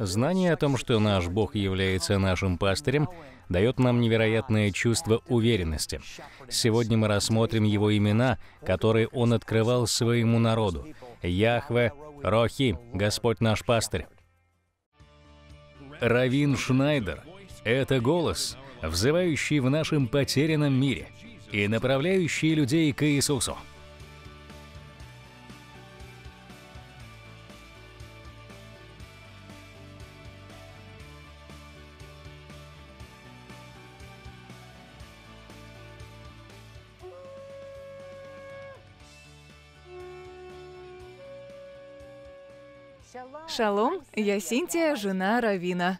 Знание о том, что наш Бог является нашим пастырем, дает нам невероятное чувство уверенности. Сегодня мы рассмотрим его имена, которые он открывал своему народу. Яхве, Рохи, Господь наш пастырь. Равин Шнайдер — это голос, взывающий в нашем потерянном мире и направляющий людей к Иисусу. Шалом, я Синтия, жена Равина.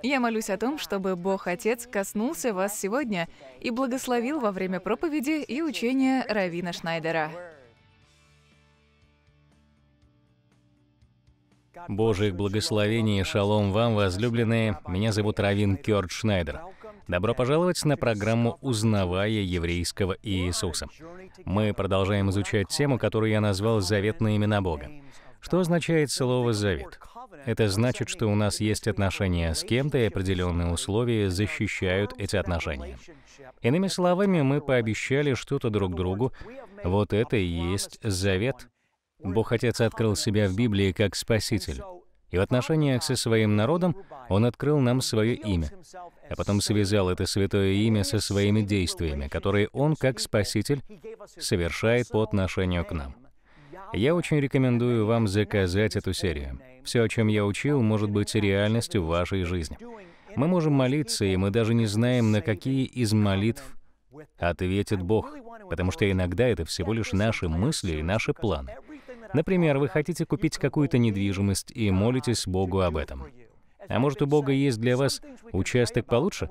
Я молюсь о том, чтобы Бог Отец коснулся вас сегодня и благословил во время проповеди и учения Равина Шнайдера. Божьих благословений и шалом вам, возлюбленные. Меня зовут Равин Кёрт Шнайдер. Добро пожаловать на программу «Узнавая еврейского Иисуса». Мы продолжаем изучать тему, которую я назвал «Заветные имена Бога». Что означает слово «завет»? Это значит, что у нас есть отношения с кем-то, и определенные условия защищают эти отношения. Иными словами, мы пообещали что-то друг другу. Вот это и есть завет. Бог Отец открыл себя в Библии как Спаситель. И в отношениях со своим народом Он открыл нам свое имя, а потом связал это святое имя со своими действиями, которые Он, как Спаситель, совершает по отношению к нам. Я очень рекомендую вам заказать эту серию. Все, о чем я учил, может быть реальностью в вашей жизни. Мы можем молиться, и мы даже не знаем, на какие из молитв ответит Бог, потому что иногда это всего лишь наши мысли и наши планы. Например, вы хотите купить какую-то недвижимость и молитесь Богу об этом. А может, у Бога есть для вас участок получше?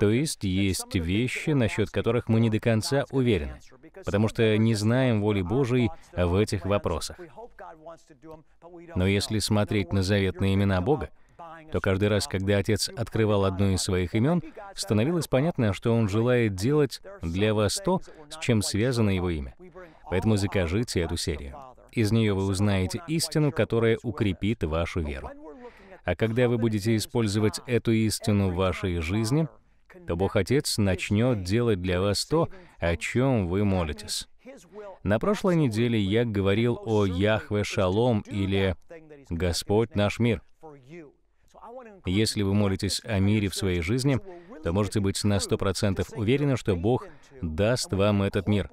То есть есть вещи, насчет которых мы не до конца уверены, потому что не знаем воли Божией в этих вопросах. Но если смотреть на заветные имена Бога, то каждый раз, когда Отец открывал одно из своих имен, становилось понятно, что Он желает делать для вас то, с чем связано Его имя. Поэтому закажите эту серию. Из нее вы узнаете истину, которая укрепит вашу веру. А когда вы будете использовать эту истину в вашей жизни, то Бог Отец начнет делать для вас то, о чем вы молитесь. На прошлой неделе я говорил о Яхве Шалом или Господь наш мир. Если вы молитесь о мире в своей жизни, то можете быть на 100% уверены, что Бог даст вам этот мир.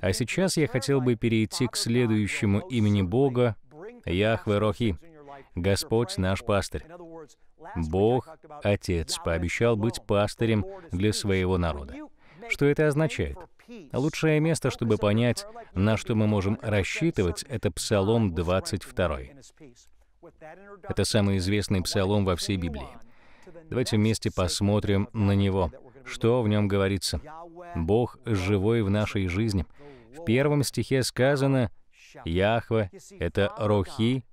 А сейчас я хотел бы перейти к следующему имени Бога, Яхве Рохи, Господь наш пастырь. Бог, Отец, пообещал быть пастырем для своего народа. Что это означает? Лучшее место, чтобы понять, на что мы можем рассчитывать, это Псалом 22. Это самый известный псалом во всей Библии. Давайте вместе посмотрим на него. Что в нем говорится? Бог живой в нашей жизни. В первом стихе сказано «Яхва — это Рохи,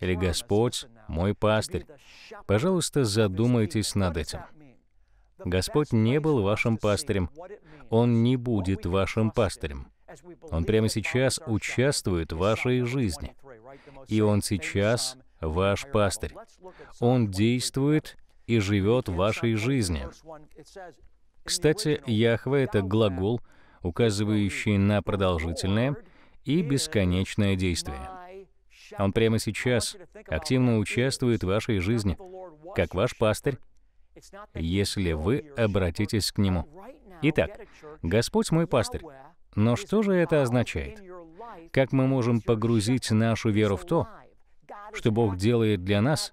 или Господь мой пастырь. Пожалуйста, задумайтесь над этим. Господь не был вашим пастырем. Он не будет вашим пастырем. Он прямо сейчас участвует в вашей жизни. И Он сейчас ваш пастырь. Он действует и живет в вашей жизни. Кстати, Яхве — это глагол, указывающий на продолжительное и бесконечное действие. Он прямо сейчас активно участвует в вашей жизни, как ваш пастырь, если вы обратитесь к Нему. Итак, Господь мой пастырь. Но что же это означает? Как мы можем погрузить нашу веру в то, что Бог делает для нас,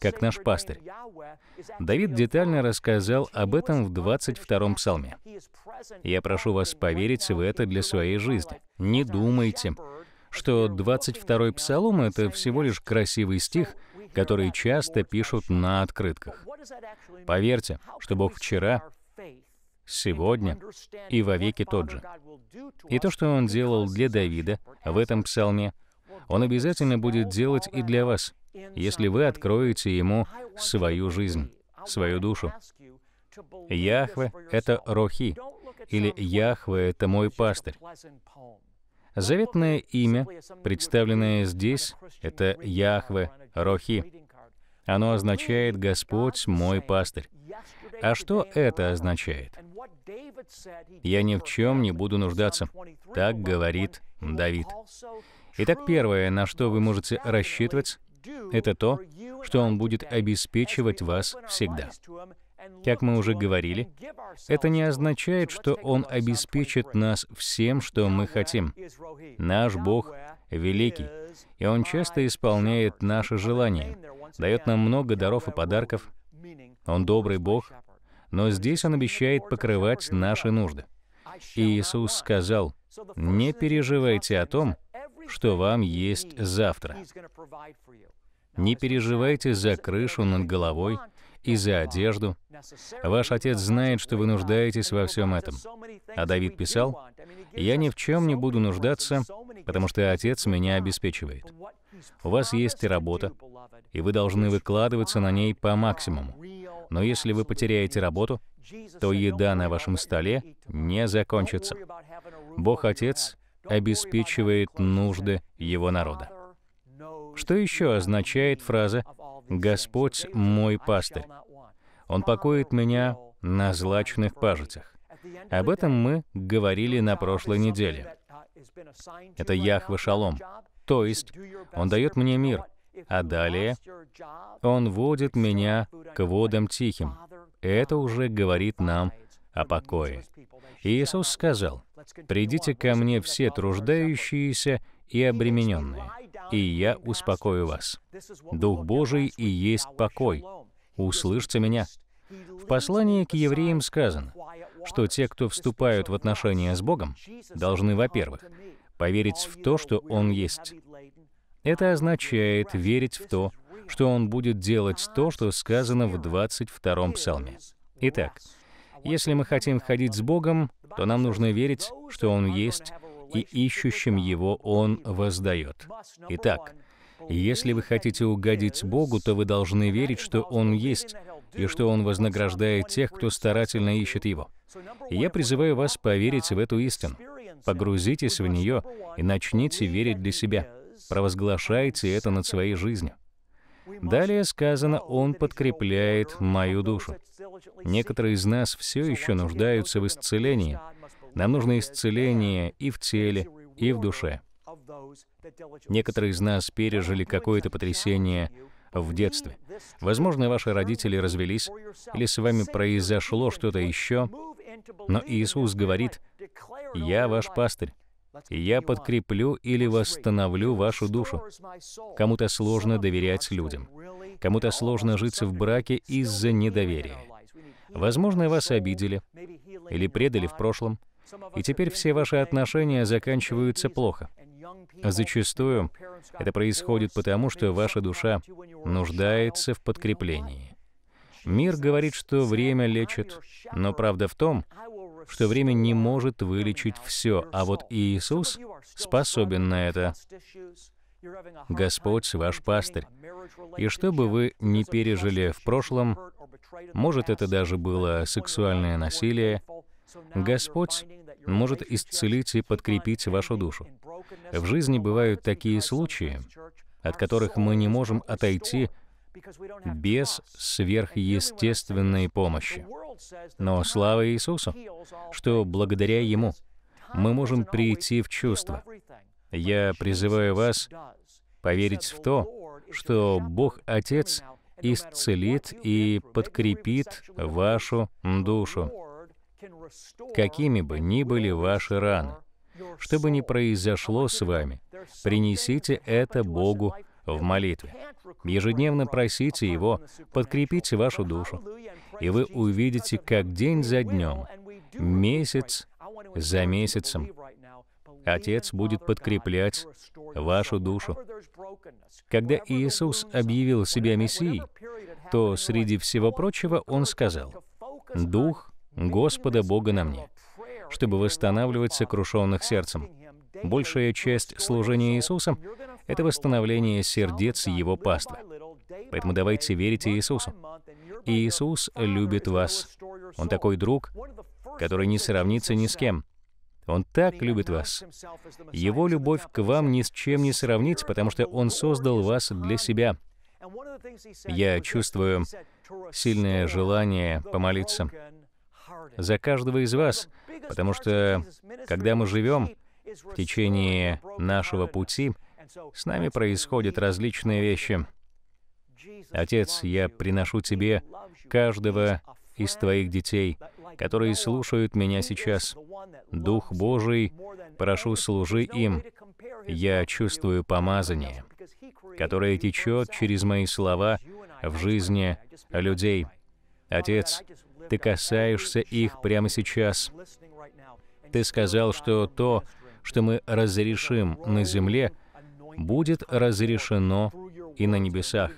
как наш пастырь? Давид детально рассказал об этом в 22-м псалме. Я прошу вас поверить в это для своей жизни. Не думайте, что 22-й псалом — это всего лишь красивый стих, который часто пишут на открытках. Поверьте, что Бог вчера, сегодня и вовеки тот же. И то, что Он делал для Давида в этом псалме, Он обязательно будет делать и для вас, если вы откроете Ему свою жизнь, свою душу. Яхве — это Рохи, или Яхве — это мой пастырь. Заветное имя, представленное здесь, это Яхве Рохи. Оно означает «Господь мой пастырь». А что это означает? «Я ни в чем не буду нуждаться», — так говорит Давид. Итак, первое, на что вы можете рассчитывать, это то, что Он будет обеспечивать вас всегда. Как мы уже говорили, это не означает, что Он обеспечит нас всем, что мы хотим. Наш Бог великий, и Он часто исполняет наши желания, дает нам много даров и подарков. Он добрый Бог, но здесь Он обещает покрывать наши нужды. И Иисус сказал, «Не переживайте о том, что вам есть завтра. Не переживайте за крышу над головой и за одежду. Ваш отец знает, что вы нуждаетесь во всем этом. А Давид писал, «Я ни в чем не буду нуждаться, потому что отец меня обеспечивает». У вас есть работа, и вы должны выкладываться на ней по максимуму. Но если вы потеряете работу, то еда на вашем столе не закончится. Бог Отец обеспечивает нужды его народа. Что еще означает фраза «Господь мой пастырь»? Он покоит меня на злачных пажитях. Об этом мы говорили на прошлой неделе. Это Яхве Шалом, то есть Он дает мне мир, а далее Он водит меня к водам тихим. Это уже говорит нам о покое. И Иисус сказал, «Придите ко мне все труждающиеся и обремененные, и я успокою вас. Дух Божий и есть покой. Услышьте меня». В послании к евреям сказано, что те, кто вступают в отношения с Богом, должны, во-первых, поверить в то, что Он есть. Это означает верить в то, что Он будет делать то, что сказано в 22-м псалме. Итак, если мы хотим ходить с Богом, то нам нужно верить, что Он есть, и ищущим Его Он воздает. Итак, если вы хотите угодить Богу, то вы должны верить, что Он есть, и что Он вознаграждает тех, кто старательно ищет Его. Я призываю вас поверить в эту истину. Погрузитесь в нее и начните верить для себя. Провозглашайте это над своей жизнью. Далее сказано, Он подкрепляет мою душу. Некоторые из нас все еще нуждаются в исцелении. Нам нужно исцеление и в теле, и в душе. Некоторые из нас пережили какое-то потрясение в детстве. Возможно, ваши родители развелись, или с вами произошло что-то еще, но Иисус говорит, «Я ваш пастырь, я подкреплю или восстановлю вашу душу. Кому-то сложно доверять людям. Кому-то сложно жить в браке из-за недоверия. Возможно, вас обидели или предали в прошлом, и теперь все ваши отношения заканчиваются плохо. Зачастую это происходит потому, что ваша душа нуждается в подкреплении. Мир говорит, что время лечит, но правда в том, что время не может вылечить все, а вот Иисус способен на это. Господь ваш пастырь. И что бы вы ни пережили в прошлом, может, это даже было сексуальное насилие, Господь может исцелить и подкрепить вашу душу. В жизни бывают такие случаи, от которых мы не можем отойти без сверхъестественной помощи. Но слава Иисусу, что благодаря Ему мы можем прийти в чувство. Я призываю вас поверить в то, что Бог Отец исцелит и подкрепит вашу душу. Какими бы ни были ваши раны, что бы ни произошло с вами, принесите это Богу в молитве. Ежедневно просите Его подкрепить вашу душу, и вы увидите, как день за днем, месяц за месяцем, Отец будет подкреплять вашу душу. Когда Иисус объявил себя Мессией, то среди всего прочего Он сказал, «Дух Господа Бога на мне, чтобы восстанавливать сокрушенных сердцем». Большая часть служения Иисуса — это восстановление сердец Его паства. Поэтому давайте верить Иисусу. Иисус любит вас. Он такой друг, который не сравнится ни с кем. Он так любит вас. Его любовь к вам ни с чем не сравнить, потому что Он создал вас для себя. Я чувствую сильное желание помолиться за каждого из вас, потому что когда мы живем в течение нашего пути, с нами происходят различные вещи. Отец, я приношу Тебе каждого из Твоих детей, которые слушают меня сейчас. Дух Божий, прошу, служи им. Я чувствую помазание, которое течет через мои слова в жизни людей. Отец, Ты касаешься их прямо сейчас. Ты сказал, что то, что мы разрешим на земле, будет разрешено и на небесах.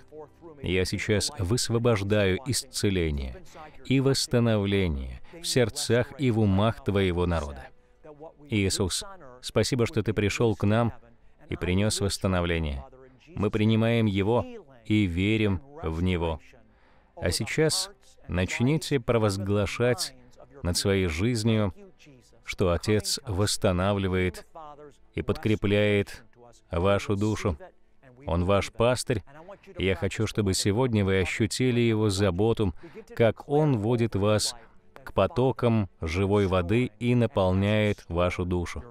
Я сейчас высвобождаю исцеление и восстановление в сердцах и в умах Твоего народа. Иисус, спасибо, что Ты пришел к нам и принес восстановление. Мы принимаем Его и верим в Него. А сейчас начните провозглашать над своей жизнью, что Отец восстанавливает и подкрепляет вашу душу. Он ваш пастырь, и я хочу, чтобы сегодня вы ощутили Его заботу, как Он водит вас к потокам живой воды и наполняет вашу душу.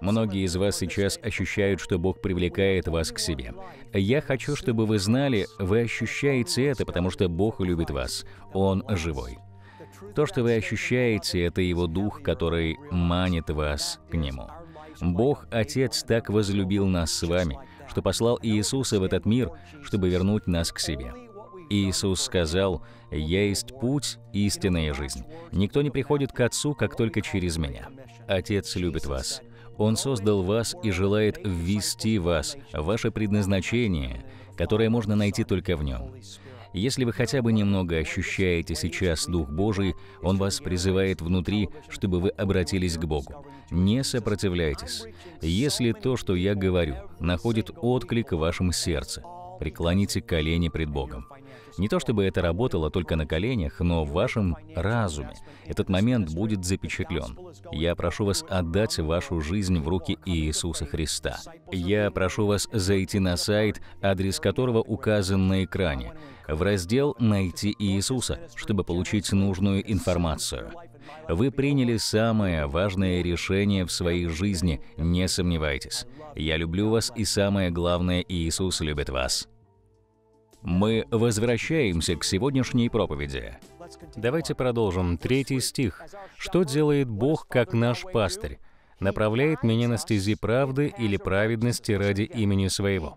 Многие из вас сейчас ощущают, что Бог привлекает вас к себе. Я хочу, чтобы вы знали, вы ощущаете это, потому что Бог любит вас. Он живой. То, что вы ощущаете, это Его Дух, который манит вас к Нему. Бог, Отец, так возлюбил нас с вами, что послал Иисуса в этот мир, чтобы вернуть нас к себе. Иисус сказал, «Я есть путь, истинная жизнь. Никто не приходит к Отцу, как только через Меня. Отец любит вас. Он создал вас и желает ввести вас в ваше предназначение, которое можно найти только в Нем. Если вы хотя бы немного ощущаете сейчас Дух Божий, Он вас призывает внутри, чтобы вы обратились к Богу. Не сопротивляйтесь. Если то, что я говорю, находит отклик в вашем сердце, преклоните колени пред Богом. Не то чтобы это работало только на коленях, но в вашем разуме этот момент будет запечатлен. Я прошу вас отдать вашу жизнь в руки Иисуса Христа. Я прошу вас зайти на сайт, адрес которого указан на экране, в раздел «Найти Иисуса», чтобы получить нужную информацию. Вы приняли самое важное решение в своей жизни, не сомневайтесь. Я люблю вас, и самое главное, Иисус любит вас. Мы возвращаемся к сегодняшней проповеди. Давайте продолжим. Третий стих. «Что делает Бог, как наш пастырь? Направляет меня на стези правды или праведности ради имени Своего».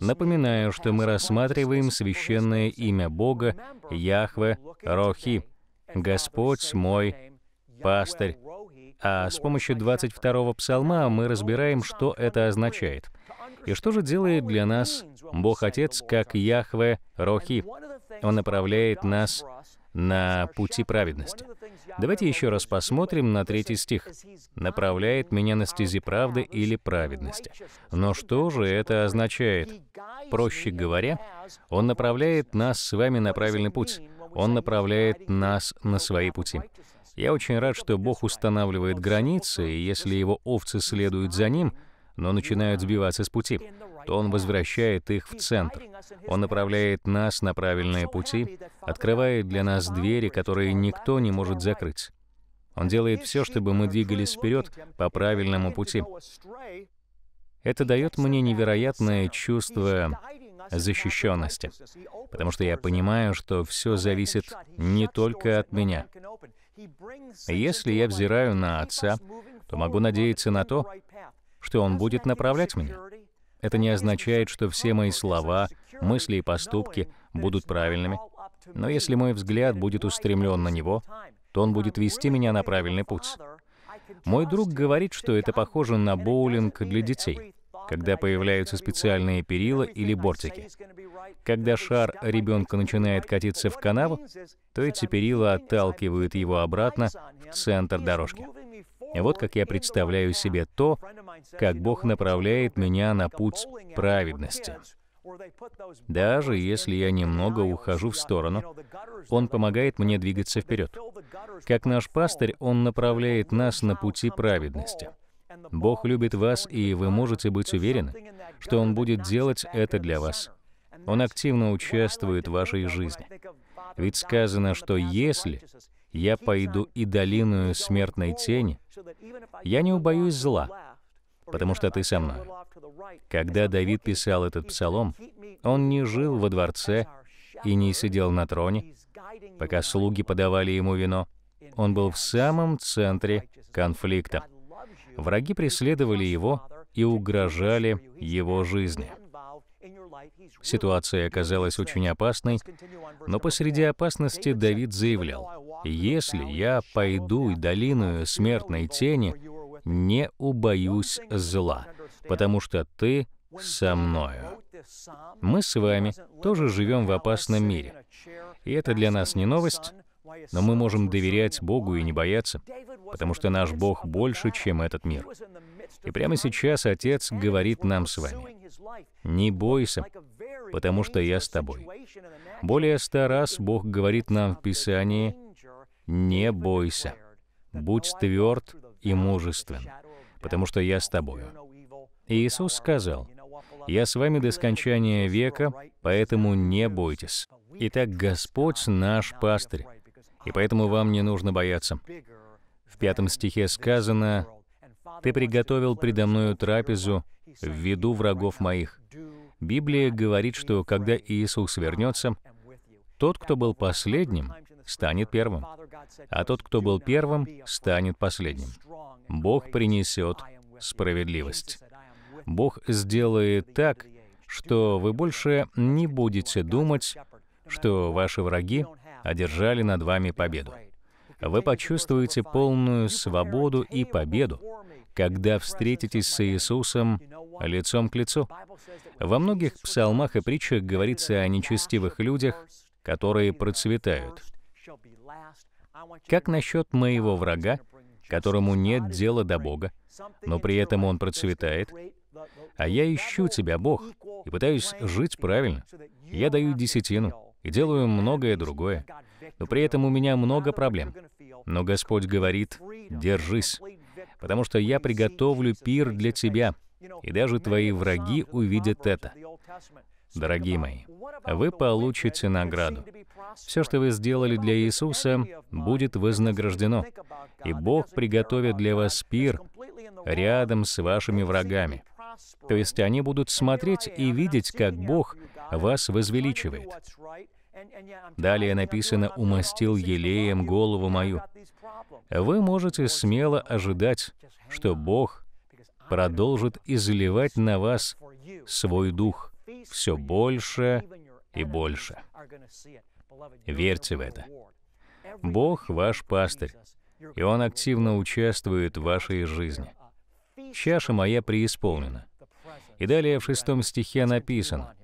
Напоминаю, что мы рассматриваем священное имя Бога, Яхве, Рохи, Господь мой, пастырь. А с помощью 22-го псалма мы разбираем, что это означает. И что же делает для нас Бог Отец, как Яхве Рохи? Он направляет нас на пути праведности. Давайте еще раз посмотрим на третий стих. «Направляет меня на стези правды или праведности». Но что же это означает? Проще говоря, Он направляет нас с вами на правильный путь. Он направляет нас на свои пути. Я очень рад, что Бог устанавливает границы, и если Его овцы следуют за Ним, но начинают сбиваться с пути, то Он возвращает их в центр. Он направляет нас на правильные пути, открывает для нас двери, которые никто не может закрыть. Он делает все, чтобы мы двигались вперед по правильному пути. Это дает мне невероятное чувство защищенности, потому что я понимаю, что все зависит не только от меня. Если я взираю на Отца, то могу надеяться на то, что Он будет направлять меня. Это не означает, что все мои слова, мысли и поступки будут правильными. Но если мой взгляд будет устремлен на Него, то Он будет вести меня на правильный путь. Мой друг говорит, что это похоже на боулинг для детей, когда появляются специальные перила или бортики. Когда шар ребенка начинает катиться в канаву, то эти перила отталкивают его обратно в центр дорожки. Вот как я представляю себе то, как Бог направляет меня на путь праведности. Даже если я немного ухожу в сторону, Он помогает мне двигаться вперед. Как наш пастырь, Он направляет нас на пути праведности. Бог любит вас, и вы можете быть уверены, что Он будет делать это для вас. Он активно участвует в вашей жизни. Ведь сказано, что если я пойду и долиную смертной тени, я не убоюсь зла, потому что ты со мной. Когда Давид писал этот псалом, он не жил во дворце и не сидел на троне, пока слуги подавали ему вино. Он был в самом центре конфликта. Враги преследовали его и угрожали его жизни. Ситуация оказалась очень опасной, но посреди опасности Давид заявлял, «Если я пойду и долиную смертной тени, не убоюсь зла, потому что ты со мною». Мы с вами тоже живем в опасном мире. И это для нас не новость, но мы можем доверять Богу и не бояться, потому что наш Бог больше, чем этот мир. И прямо сейчас Отец говорит нам с вами, «Не бойся, потому что я с тобой». Более ста раз Бог говорит нам в Писании, «Не бойся, будь тверд и мужествен, потому что я с тобою». И Иисус сказал, «Я с вами до скончания века, поэтому не бойтесь». Итак, Господь наш пастырь, и поэтому вам не нужно бояться. В пятом стихе сказано, «Ты приготовил предо мною трапезу в виду врагов моих». Библия говорит, что когда Иисус вернется, тот, кто был последним, станет первым, а тот, кто был первым, станет последним. Бог принесет справедливость. Бог сделает так, что вы больше не будете думать, что ваши враги одержали над вами победу. Вы почувствуете полную свободу и победу, когда встретитесь с Иисусом лицом к лицу. Во многих псалмах и притчах говорится о нечестивых людях, которые процветают. Как насчет моего врага, которому нет дела до Бога, но при этом он процветает? А я ищу тебя, Бог, и пытаюсь жить правильно. Я даю десятину, и делаю многое другое. Но при этом у меня много проблем. Но Господь говорит, держись, потому что я приготовлю пир для тебя, и даже твои враги увидят это. Дорогие мои, вы получите награду. Все, что вы сделали для Иисуса, будет вознаграждено, и Бог приготовит для вас пир рядом с вашими врагами. То есть они будут смотреть и видеть, как Бог вас возвеличивает. Далее написано «умастил елеем голову мою». Вы можете смело ожидать, что Бог продолжит изливать на вас свой дух все больше и больше. Верьте в это. Бог ваш пастырь, и Он активно участвует в вашей жизни. Чаша моя преисполнена. И далее в шестом стихе написано,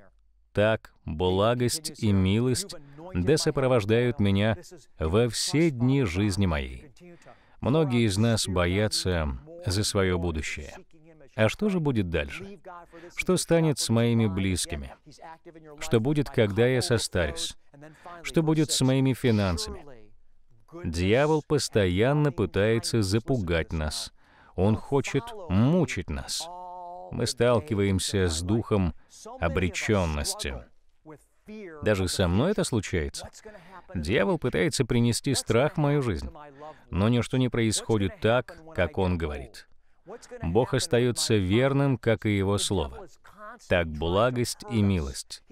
«Так благость и милость да сопровождают меня во все дни жизни моей». Многие из нас боятся за свое будущее. А что же будет дальше? Что станет с моими близкими? Что будет, когда я состарюсь? Что будет с моими финансами? Дьявол постоянно пытается запугать нас. Он хочет мучить нас. Мы сталкиваемся с духом обреченности. Даже со мной это случается. Дьявол пытается принести страх в мою жизнь, но ничто не происходит так, как он говорит. Бог остается верным, как и Его Слово. Так благость и милость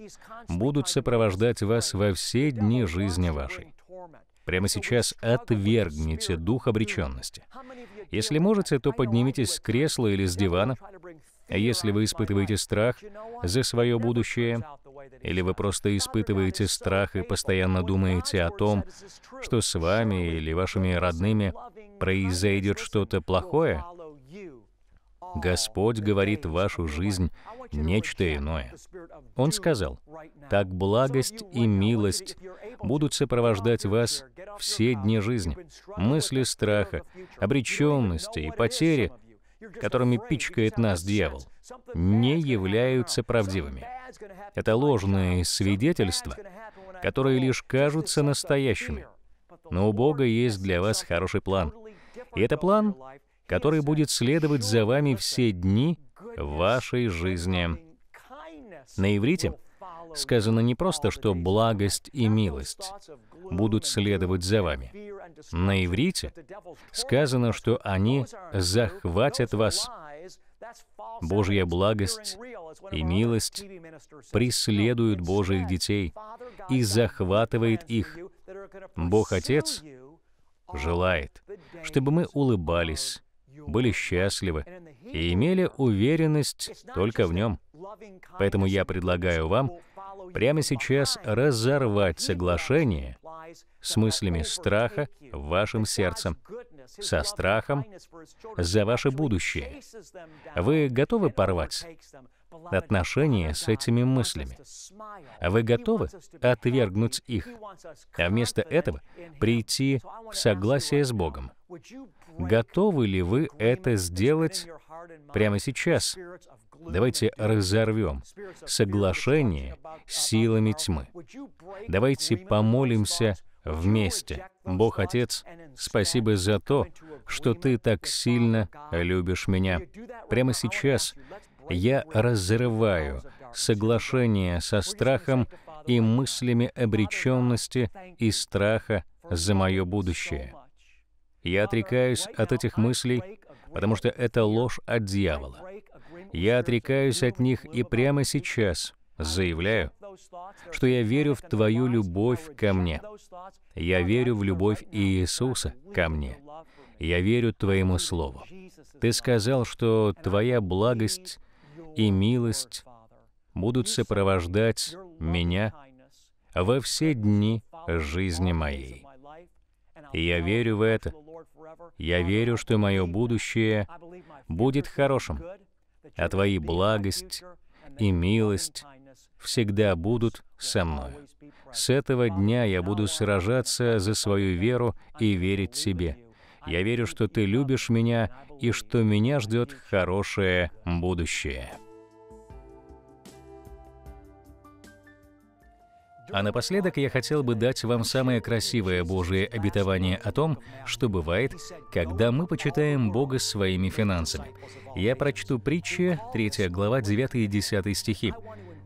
будут сопровождать вас во все дни жизни вашей. Прямо сейчас отвергните дух обреченности. Если можете, то поднимитесь с кресла или с дивана. А если вы испытываете страх за свое будущее, или вы просто испытываете страх и постоянно думаете о том, что с вами или вашими родными произойдет что-то плохое, Господь говорит в вашу жизнь нечто иное. Он сказал, «Так благость и милость будут сопровождать вас все дни жизни. Мысли страха, обреченности и потери, которыми пичкает нас дьявол, не являются правдивыми. Это ложные свидетельства, которые лишь кажутся настоящими. но у Бога есть для вас хороший план. И это план, который будет следовать за вами все дни вашей жизни. На иврите сказано не просто, что благость и милость будут следовать за вами. На иврите сказано, что они захватят вас. Божья благость и милость преследуют Божьих детей и захватывает их. Бог Отец желает, чтобы мы улыбались, были счастливы и имели уверенность только в Нем. Поэтому я предлагаю вам прямо сейчас разорвать соглашение с мыслями страха в вашем сердце, со страхом за ваше будущее. Вы готовы порвать отношения с этими мыслями? Вы готовы отвергнуть их, а вместо этого прийти в согласие с Богом? Готовы ли вы это сделать прямо сейчас? Давайте разорвем соглашение с силами тьмы. Давайте помолимся вместе. Бог Отец, спасибо за то, что Ты так сильно любишь меня. Прямо сейчас я разрываю соглашение со страхом и мыслями обреченности и страха за мое будущее. Я отрекаюсь от этих мыслей, потому что это ложь от дьявола. Я отрекаюсь от них и прямо сейчас заявляю, что я верю в Твою любовь ко мне. Я верю в любовь Иисуса ко мне. Я верю Твоему Слову. Ты сказал, что Твоя благость и милость будут сопровождать меня во все дни жизни моей. И я верю в это. Я верю, что мое будущее будет хорошим, а Твои благость и милость всегда будут со мной. С этого дня я буду сражаться за свою веру и верить себе. Я верю, что Ты любишь меня и что меня ждет хорошее будущее. А напоследок я хотел бы дать вам самое красивое Божие обетование о том, что бывает, когда мы почитаем Бога своими финансами. Я прочту притчи, 3 глава, 9 и 10 стихи.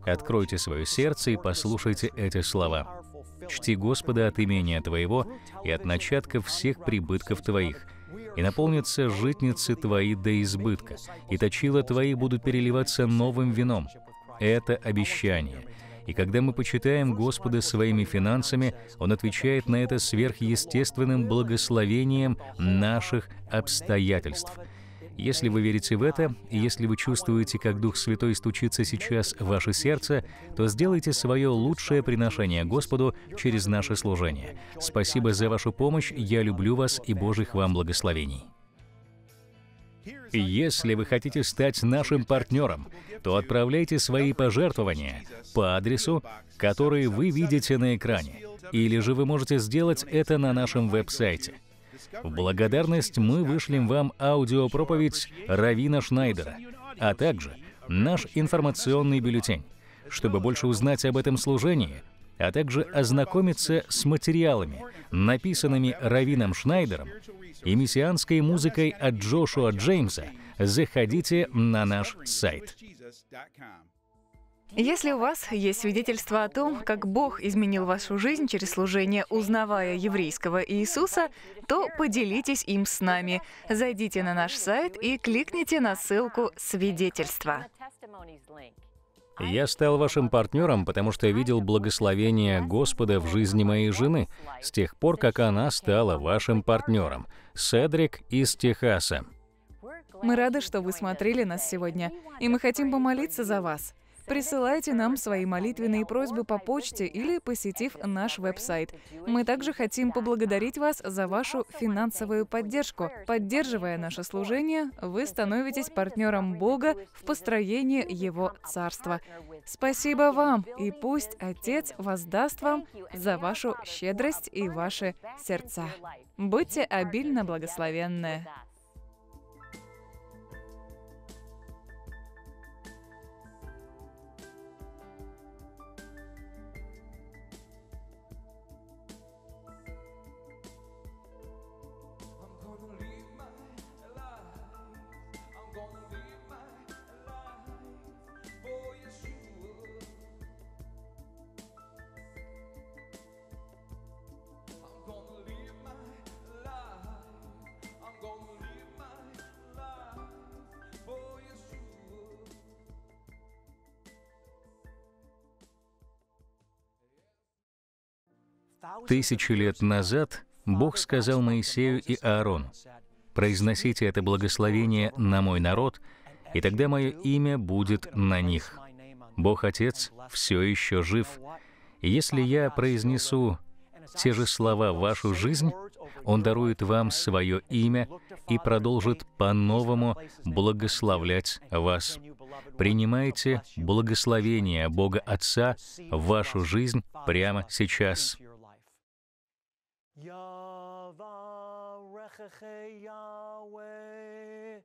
Откройте свое сердце и послушайте эти слова. «Чти Господа от имения Твоего и от начатков всех прибытков Твоих, и наполнятся житницы Твои до избытка, и точила Твои будут переливаться новым вином». Это обещание — и когда мы почитаем Господа своими финансами, Он отвечает на это сверхъестественным благословением наших обстоятельств. Если вы верите в это, и если вы чувствуете, как Дух Святой стучится сейчас в ваше сердце, то сделайте свое лучшее приношение Господу через наше служение. Спасибо за вашу помощь, я люблю вас и Божьих вам благословений. Если вы хотите стать нашим партнером, то отправляйте свои пожертвования по адресу, который вы видите на экране. Или же вы можете сделать это на нашем веб-сайте. В благодарность мы вышлем вам аудиопроповедь Равина Шнайдера, а также наш информационный бюллетень. Чтобы больше узнать об этом служении, а также ознакомиться с материалами, написанными Равином Шнайдером, и мессианской музыкой от Джошуа Джеймса, заходите на наш сайт. Если у вас есть свидетельство о том, как Бог изменил вашу жизнь через служение, узнавая еврейского Иисуса, то поделитесь им с нами. Зайдите на наш сайт и кликните на ссылку «Свидетельство». Я стал вашим партнером, потому что видел благословение Господа в жизни моей жены с тех пор, как она стала вашим партнером. Седрик из Техаса. Мы рады, что вы смотрели нас сегодня, и мы хотим помолиться за вас. Присылайте нам свои молитвенные просьбы по почте или посетив наш веб-сайт. Мы также хотим поблагодарить вас за вашу финансовую поддержку. Поддерживая наше служение, вы становитесь партнером Бога в построении Его Царства. Спасибо вам, и пусть Отец воздаст вам за вашу щедрость и ваши сердца. Будьте обильно благословенны. Тысячи лет назад Бог сказал Моисею и Аарону, «Произносите это благословение на мой народ, и тогда мое имя будет на них». Бог Отец все еще жив. И если я произнесу те же слова в вашу жизнь, Он дарует вам свое имя и продолжит по-новому благословлять вас. Принимайте благословение Бога Отца в вашу жизнь прямо сейчас. Yavarecheche Yahweh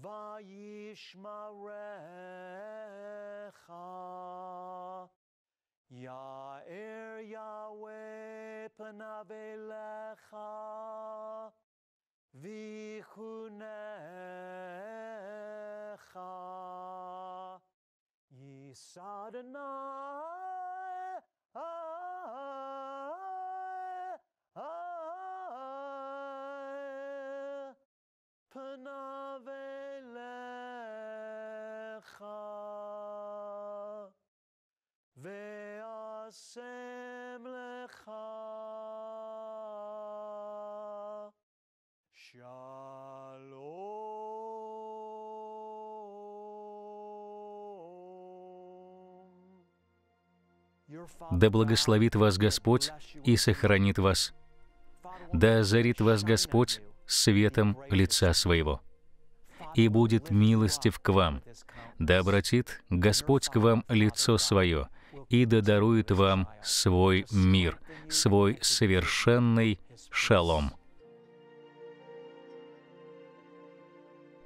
Vayishmarecha Yair Yahweh Panavelecha Vichunecha Yisadana פניו אליך והשם לך Да благословит вас Господь и сохранит вас. Да озарит вас Господь светом лица своего. И будет милостив к вам. Да обратит Господь к вам лицо свое, и да дарует вам свой мир, свой совершенный шалом.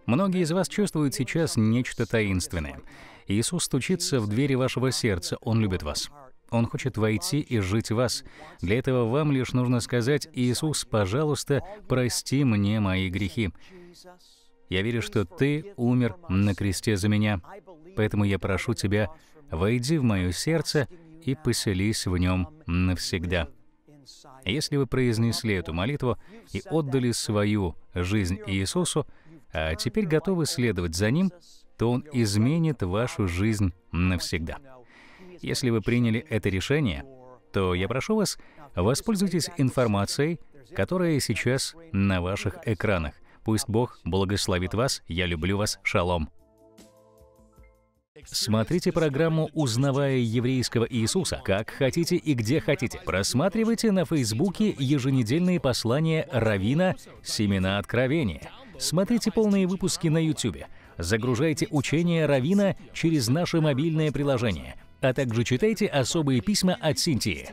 Многие из вас чувствуют сейчас нечто таинственное. Иисус стучится в двери вашего сердца, Он любит вас. Он хочет войти и жить в вас. Для этого вам лишь нужно сказать, «Иисус, пожалуйста, прости мне мои грехи». Я верю, что Ты умер на кресте за меня, поэтому я прошу Тебя, войди в мое сердце и поселись в нем навсегда. Если вы произнесли эту молитву и отдали свою жизнь Иисусу, а теперь готовы следовать за Ним, то Он изменит вашу жизнь навсегда. Если вы приняли это решение, то я прошу вас, воспользуйтесь информацией, которая сейчас на ваших экранах. Пусть Бог благословит вас. Я люблю вас. Шалом. Смотрите программу «Узнавая еврейского Иисуса» как хотите и где хотите. Просматривайте на Фейсбуке еженедельные послания Равина «Семена откровения». Смотрите полные выпуски на YouTube. Загружайте учение Равина через наше мобильное приложение – а также читайте особые письма от Синтии.